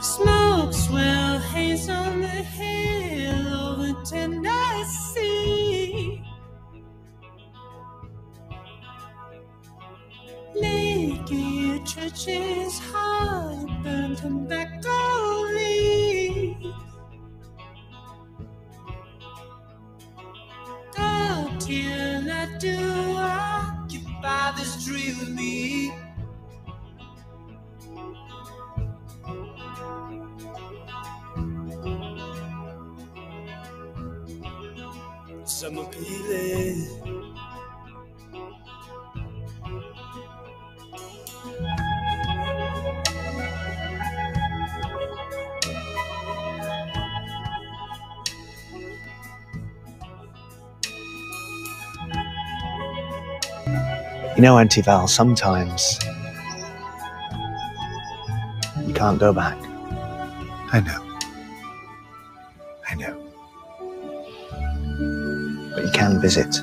Smoke swell haze on the hill over Tennessee. Leaky churches, hard burned tobacco leaves. Till I do occupy this dream with me. Summer peeling. You know, Auntie Val, sometimes you can't go back. I know. I know. But you can visit